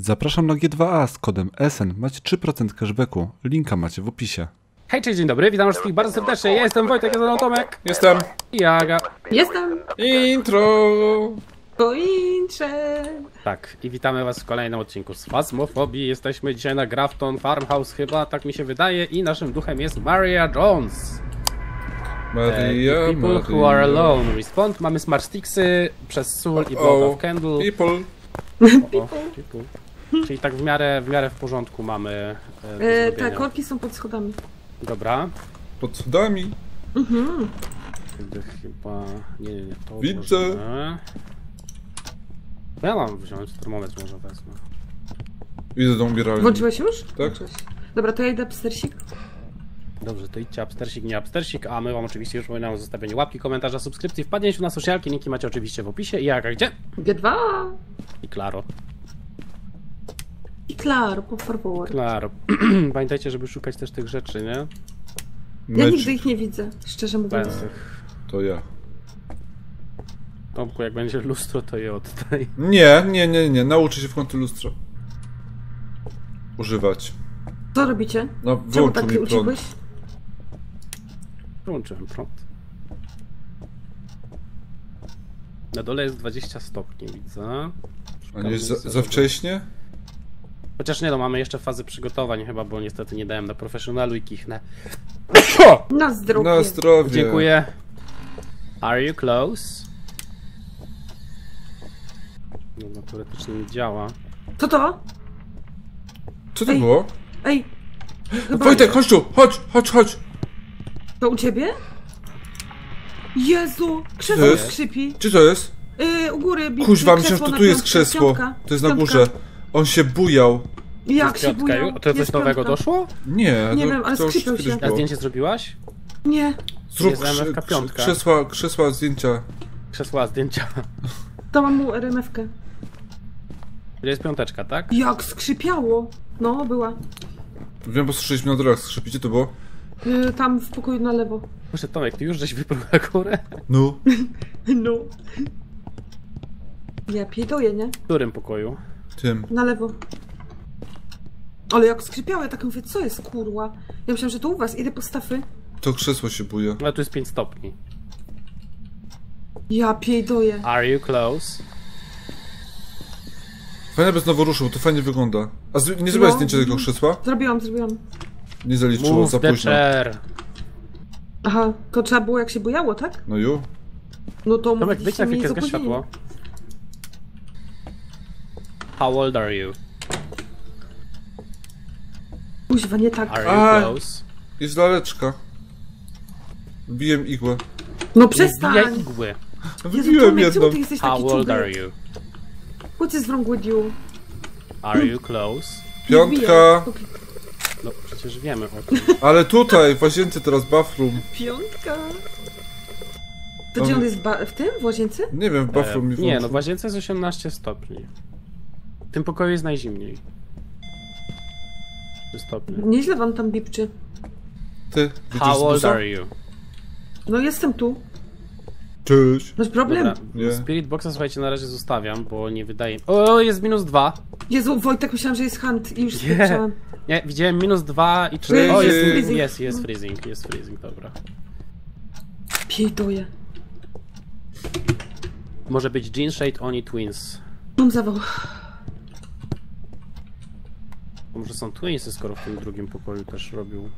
Zapraszam na G2A z kodem SN. Macie 3% cashbacku. Linka macie w opisie. Hej, cześć, dzień dobry, witam wszystkich bardzo serdecznie. Ja jestem Wojtek, jestem Tomek Jestem. i Aga. Jestem Intro. poincze. Tak, i witamy was w kolejnym odcinku z Fazmofobii. Jesteśmy dzisiaj na Grafton Farmhouse chyba, tak mi się wydaje, i naszym duchem jest Maria Jones. Maria, E, people Maria. who are alone. Respond. Mamy smart sticksy przez sól i block O, of candle. People. O, people. Czyli tak w miarę, w miarę w porządku mamy e, do E, zrobienia. tak, korki są pod schodami. Dobra. Pod schodami. Wtedy chyba... Nie, nie, nie, to Widzę. odłożymy. Ja mam wziąć termometr może wezmę. Idę do umieralni. Włączyłeś już? Tak. Dobra, to ja idę pstersik. Dobrze, to idźcie upstersik, nie upstersik, a my wam oczywiście już przypominamy o zostawieniu łapki, komentarza, subskrypcji, wpadnięciu na socialki, linki macie oczywiście w opisie i jaka gdzie? G2. I klaro. I claro, por favor. Klaro. Pamiętajcie, żeby szukać też tych rzeczy, nie? Ja nigdy ich nie widzę, szczerze mówiąc. To ja. Tomku, jak będzie lustro, to je oddaj. Nie, nie, nie, nie. Nauczę się w końcu lustro. Używać. Co robicie? No, Czemu wyłączył tak mi prąd. uciekłeś? Wyłączyłem prąd. Na dole jest 20 stopni, widzę. A nie jest za, za wcześnie? Chociaż nie no, mamy jeszcze fazę przygotowań chyba, bo niestety nie dałem na profesjonalu i kichnę. Na zdrowie. Na zdrowie. Dziękuję. Are you close? No, no teoretycznie nie działa. Co to? Co to Ej. było? Ej. Chyba Wojtek, chodź tu! Chodź, chodź, chodź! To u ciebie? Jezu! Krzesło skrzypi. Gdzie to jest? Yy, u góry Kuźwa, myślę, że to tu jest krzesło. piątka, To jest na piątka. On się bujał. Jak się Piątka, bujał? to coś nowego piątka. doszło? Nie, Nie to, wiem, ale skrzypiał się. A zdjęcie zrobiłaś? Nie. Zrób piątka. krzesła, krzesła, zdjęcia. Krzesła, zdjęcia. To mam mu RMF-kę. To jest piąteczka, tak? Jak skrzypiało. No, była. Wiem, bo słyszeliśmy na drogach skrzypi. Gdzie to było? Yy, tam w pokoju na lewo. Proszę Tomek, ty już żeś wyprół na górę? No. No. Ja piedoję, nie? W którym pokoju? Tym. Na lewo. Ale jak skrzypiało, ja tak mówię, co jest kurwa? Ja myślałam, że to u was, idę po stafy. To krzesło się buja. No tu jest 5 stopni. Ja piedoję. Are you close? Fajnie by znowu ruszył, to fajnie wygląda. A z, nie zrobiłaś No. zdjęcia tego krzesła? Zrobiłam, zrobiłam. Nie zaliczyło, Move za późno. chair. Aha, to trzeba było jak się bujało, tak? No ju. No to Tomek, z zgaś opóźnieniem. światło. How old are you? Kuźwa, nie tak. Are you A. close? Jest laleczka. Bijem igłę. No Nie przestań! wbijaj igły. Jezu, Wybiłem Tomek, jedną. czemu ty jesteś taki How old are you? What is wrong with you? Are you close? Nie Piątka. wbijaj. No przecież wiemy o tym. Ale tutaj, w łazience teraz bathroom. Piątka. To gdzie on jest ba- w tym? W łazience? Nie wiem, bathroom mi E, nie, włączył. no w łazience jest 18 stopni. W tym pokoju jest najzimniej. 3 stopnie. Nieźle wam tam bipczy. Ty, How old are you? No jestem tu. Cześć. Masz problem? Dobra. Spirit Boxa słuchajcie na razie zostawiam, bo nie wydaje O, jest minus 2. Jezu, Wojtek, myślałam, że jest hunt i już Nie. spieprzałam. Nie, widziałem minus 2 i 4. O, jest, Freezing. jest, jest freezing, jest freezing, dobra. Piedoję. Może być Jean Shade Oni Twins. Mam zawał. Bo może są Twinsy, skoro w tym drugim pokoju też robił.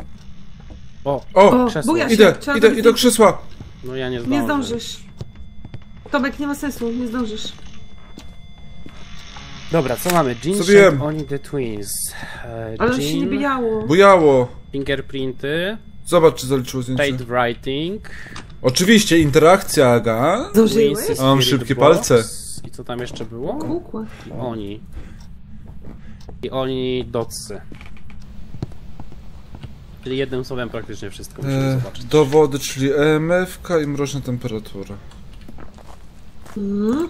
O, O, krzesło. buja się. idę, Trzeba idę, zrobić idę do krzesła. no ja nie zdążę. Nie zdążysz. Tomek, nie ma sensu, nie zdążysz. Dobra, co mamy? Jean Zrobiłem. Shade Oni the Twins. E, Ale on się nie Jean, bijało. Bujało. Fingerprinty, Zobacz, czy zaliczyło zdjęcie. Shade Writing, Oczywiście, interakcja, Aga. Zdążyłeś? Spirit szybkie Box. palce. I co tam jeszcze było? Kukła. I oni. I oni docy. Czyli jednym słowem praktycznie wszystko musimy E, zobaczyć. dowody, czyli EMF i mroczna temperatura. Mm.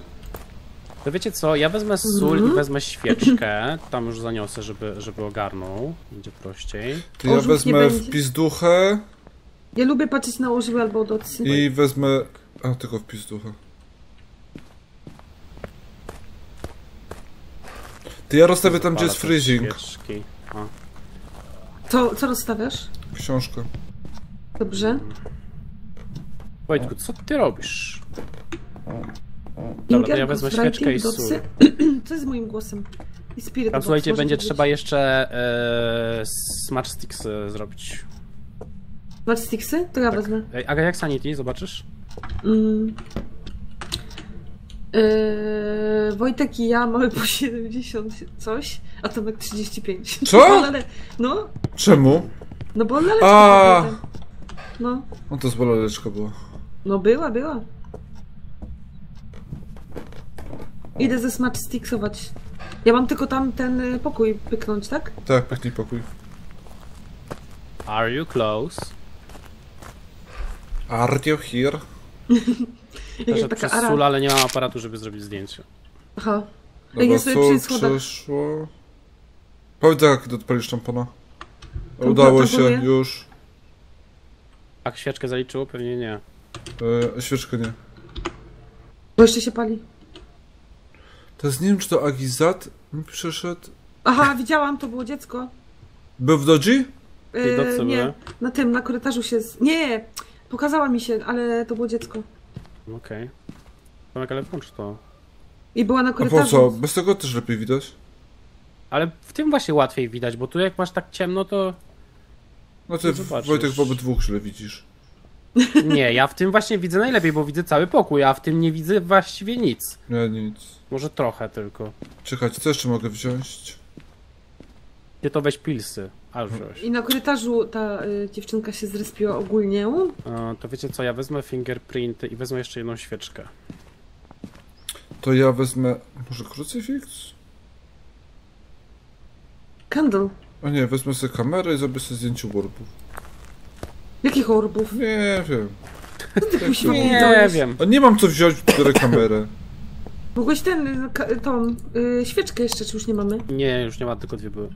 To wiecie co, ja wezmę sól i wezmę świeczkę. Tam już zaniosę, żeby, żeby ogarnął. Będzie prościej. To ja wezmę w będzie. pizduchę Ja lubię patrzeć na ożyły albo docy. i wezmę... A, tylko w pizduchę. Ty ja rozstawię tam, gdzie jest freezing. A. Co, rozstawiasz? Książkę. Dobrze. Wojtku, co ty robisz? Dobra, to ja wezmę świeczkę i sól. Co jest z moim głosem? I Spirit Tam Box słuchajcie, będzie być. trzeba jeszcze e, sticks e, zrobić. Masz sticksy? To ja Tak. wezmę. Ej, Aga, jak Sanity, zobaczysz? Mm. Yy, Wojtek i ja mamy po 70 coś, a Tomek 35. Co? Lale- No, Czemu? no bo laleczka A. No, No to zbolaleczka była. no była, była. Idę ze smart sticksować. Ja mam tylko tam ten y, pokój pyknąć, tak? Tak, pachnij pokój. Are you close? Are you here? Że taka przez sól, ale nie mam aparatu, żeby zrobić zdjęcie. Aha. Dobra, ja sobie sól przy schodach. przeszło. Powiedz jak kiedy odpalisz szampana. Udało się, już. A świeczkę zaliczyło? Pewnie nie. E, świeczkę nie. Bo jeszcze się pali. Teraz nie wiem, czy to Agizat mi przyszedł. Aha, widziałam, to było dziecko. Był w Dodzi? Docy nie, były? na tym, na korytarzu się... Z... Nie, pokazała mi się, ale to było dziecko. Okej. Tomek, ale włącz to. I była na A po korytarzu. co? Bez tego też lepiej widać. Ale w tym właśnie łatwiej widać, bo tu jak masz tak ciemno, to... No ty. Wojtek, w obydwu źle widzisz. Nie, ja w tym właśnie widzę najlepiej, bo widzę cały pokój, a w tym nie widzę właściwie nic. Nie, nic. Może trochę tylko. Czekajcie, co jeszcze mogę wziąć? Ty to weź pilsy. A już wziąłeś. I na korytarzu ta y, dziewczynka się zrespiła ogólnie. E, To wiecie co, ja wezmę fingerprinty i wezmę jeszcze jedną świeczkę. To ja wezmę... Może krucyfiks? Candle. O nie, wezmę sobie kamerę i zrobię sobie zdjęcie orbów. Jakich orbów? Nie wiem. Ty Nie wiem. A nie mam co wziąć, biorę kamerę. Mogłeś ten, tą y, świeczkę jeszcze, czy już nie mamy? Nie, już nie ma, tylko dwie były.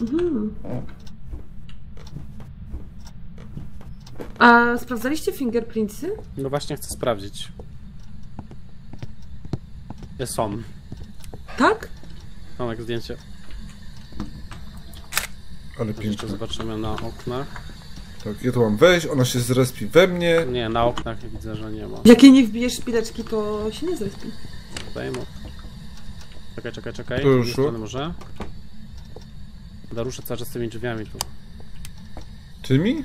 Mhm. A sprawdzaliście fingerprintsy? No właśnie chcę sprawdzić. Są? Tak? Tomek, zdjęcie. Ale Jeszcze piękne. zobaczymy na oknach. Tak, ja tu mam wejść, ona się zrespi we mnie. Nie, na oknach widzę, że nie ma. Jak jej nie wbijesz szpileczki, to się nie zrespi. Tutaj ma. Czekaj, czekaj, czekaj. To już może. Daruszę cały czas z tymi drzwiami tu. Tymi?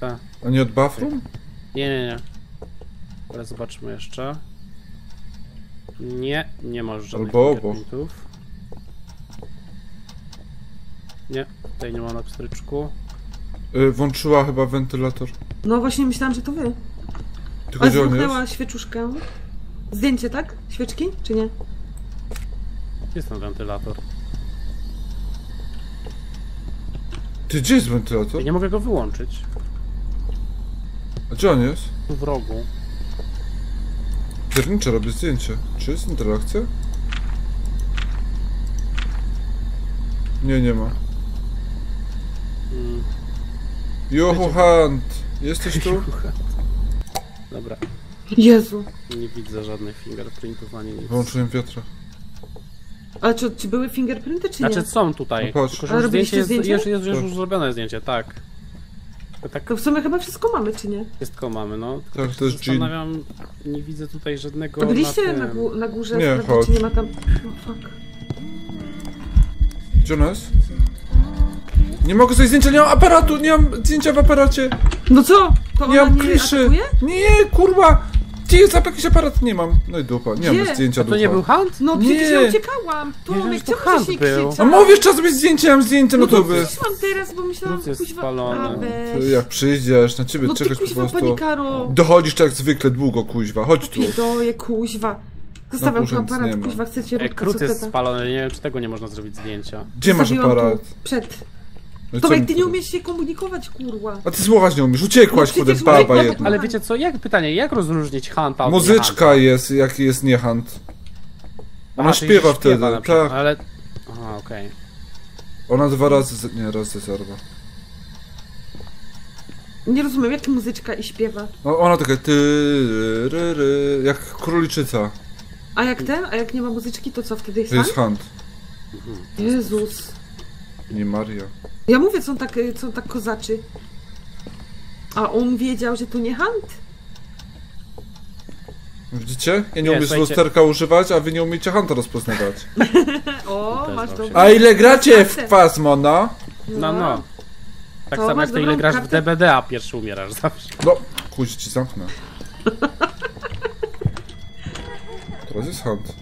Tak. A nie od bathroom? Nie, nie, nie. Ale zobaczmy jeszcze. Nie, nie ma już żadnych Albo fingerprintów. Nie, tutaj nie ma na pstryczku. Y, włączyła chyba wentylator. No właśnie myślałam, że to wy. Tylko A gdzie on jest? świeczuszkę. Zdjęcie, tak? Świeczki? Czy nie? Jest ten wentylator. Ty, gdzie jest wentylator? Ja nie mogę go wyłączyć. A gdzie on jest? Tu w rogu. Piernicze robię zdjęcie. Czy jest interakcja? Nie, nie ma. Mm, Johu Hunt! Jesteś tu? dobra, Jezu. nie widzę żadnych fingerprintów ani nic. Wyłączyłem wiatra. Ale czy, czy były fingerprinty, czy Znaczy nie? są tutaj, No patrz. tylko że Ale robiliście zdjęcie jest, zdjęcie? jest, jest już zrobione zdjęcie, tak. To tak To w sumie chyba wszystko mamy, czy nie? wszystko mamy, no. Tylko Tak, to jest się zastanawiam, nie widzę tutaj żadnego A byliście na, tym. gó- na górze Nie, sprawdzić, chodź. czy nie ma tam... No, fuck. Jest? Nie mogę sobie zdjęcia, nie mam aparatu, nie mam zdjęcia w aparacie. No co? To Nie ona mam nie kliszy. atakuje? Nie, kurwa! Gdzie jest jakiś aparat? Nie mam. No i dupa, nie mam Gdzie? zdjęcia A to nie dupa. był Hunt? No Nie. przecież ja uciekałam. Tomek, to czemu Hunt się był. krzyczał? A mówisz, trzeba zrobić zdjęcie, ja mam zdjęcie na No to tobie. przyszłam teraz, bo myślałam, jest kuźwa... spalony. A, weź. Jak przyjdziesz, na ciebie No ty czekasz po kuźwa prostu. panikaro. Dochodzisz tak jak zwykle długo, kuźwa. Chodź tu. Pidoje, kuźwa. Zostawiam tu aparat, nie ma. kuźwa, chcecie E, Krut jest spalony, nie wiem czy tego nie można zrobić zdjęcia. Gdzie masz Zostawiłam tu, aparat? Przed. No Tomek, ty nie umiesz się komunikować, kurwa. A ty słuchać nie umiesz, uciekłaś, No kurde, przecież baba uciekłam, jedna. Ale wiecie co, jak pytanie, jak rozróżnić Hunta od Muzyczka nie jest, jak jest nie hunt. Ona śpiewa wtedy, tak. Ale... Aha, okej. Ona dwa razy, z- nie, raz ze zerwa. Nie rozumiem, jak muzyczka i śpiewa. No, ona taka ty, ry, ry, jak króliczyca. A jak ten? A jak nie ma muzyczki, to co wtedy To jest hunt. Jezus. Nie Maria. Ja mówię, co on tak, co on tak kozaczy. A on wiedział, że to nie Hunt? Widzicie? Ja nie Nie, umiem słuchajcie- lusterka używać, a wy nie umiecie Hunta rozpoznawać. O, masz dobrze. A ile gracie w. Phasmo, no? No, no. Tak To samo jak ty ile grasz w kartę. DBD, a pierwszy umierasz zawsze. No, kuź ci zamknę. Teraz jest Hunt.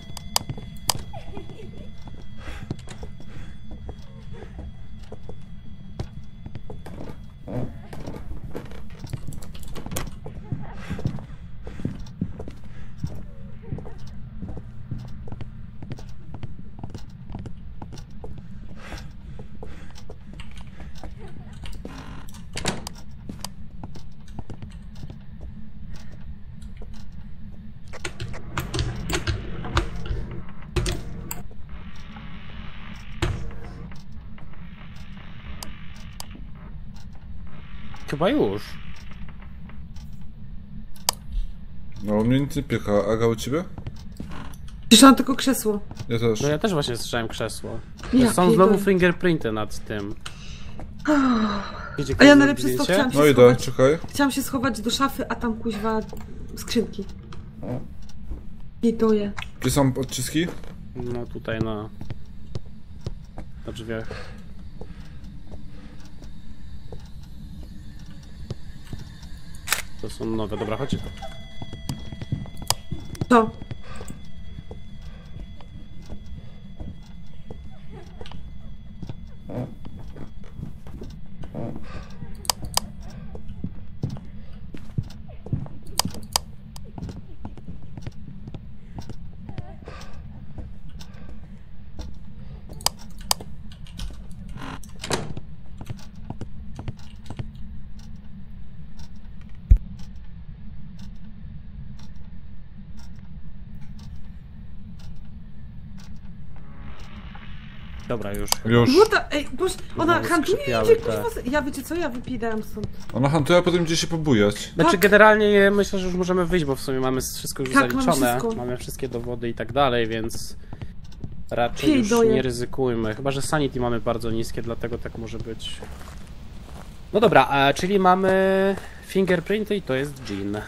Chyba już. No, u mnie nic nie piecha. Aga, u ciebie? Słyszałam tylko krzesło. Ja też. No ja też właśnie słyszałem krzesło. Ja Są znowu fingerprinty nad tym. Wiecie, A ja najlepsze to chciałam się No idę, schować. czekaj. Chciałam się schować do szafy, a tam kuźwa skrzynki. Biedoję. Gdzie są odciski? No tutaj na... Na drzwiach. To są nowe, dobra, chodźcie. To. Dobra, już. Już. Było ta, ej, boż, ona Znowu handluje skrzypiały, idzie kuźwa. Ja wiecie co, ja wypidam stąd. Ona hantuje, a potem idzie się pobujać. Znaczy Tak. generalnie myślę, że już możemy wyjść, bo w sumie mamy wszystko już Tak, mamy zaliczone. wszystko. Mamy wszystkie dowody i tak dalej, więc raczej Piej już doje. nie ryzykujmy. Chyba, że sanity mamy bardzo niskie, dlatego tak może być. No dobra, a, czyli mamy fingerprinty i to jest Jean.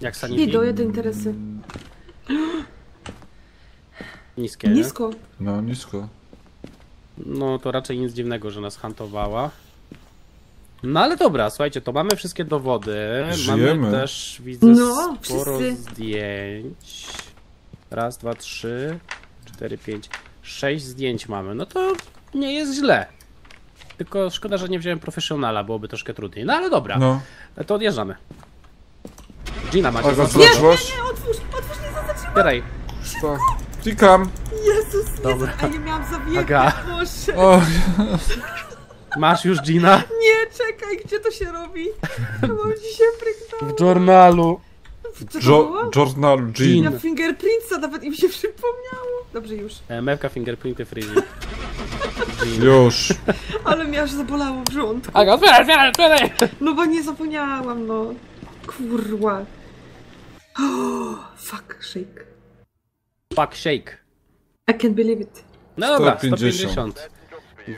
Jak sanity? Biedoję te interesy. Niskie, nie? Nisko. No, nisko. No to raczej nic dziwnego, że nas hantowała. No ale dobra, słuchajcie, to mamy wszystkie dowody. Żyjemy. Mamy też, widzę, No, sporo wszyscy. zdjęć. Raz, dwa, trzy, cztery, pięć, sześć zdjęć mamy. No to nie jest źle. Tylko szkoda, że nie wziąłem profesjonala, byłoby troszkę trudniej. No ale dobra, No. to odjeżdżamy. Gina macie, otwórz, zobaczyłaś? Nie, otwórz, otwórz, nie zaznaczyłam. otwieraj. Tak. Klikam. Jezus, Jezus, Dobra. a nie miałam. Aga. Boże. O, Masz już Gina? Nie, czekaj, gdzie to się robi? Ja mam dzisiaj prygnął. W journalu. Co to jo było? Journal Jean. Ja fingerprintsa nawet im się przypomniało. Dobrze już. E, Mewka fingerprinty freezing. Już. Ale mnie aż zabolało w rząd. Aga, otwieraj, otwieraj, otwieraj! No bo nie zapomniałam, no. Kurwa. Oh, fuck, shake. Fuck shake. I can't believe it. No dobra, 150. 150.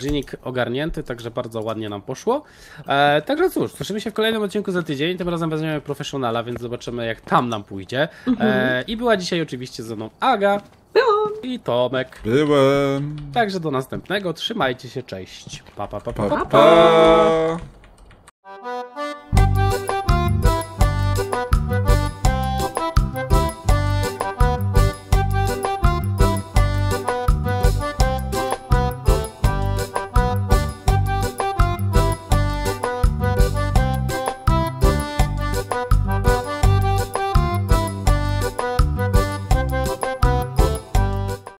Dziennik ogarnięty, także bardzo ładnie nam poszło. E, także cóż, słyszymy się w kolejnym odcinku za tydzień. Tym razem weźmiemy profesjonala, więc zobaczymy jak tam nam pójdzie. E, I była dzisiaj oczywiście ze mną Aga Byłam. i Tomek. Byłem. Także do następnego. Trzymajcie się, cześć. Pa, pa, pa, pa, Pa, pa. pa.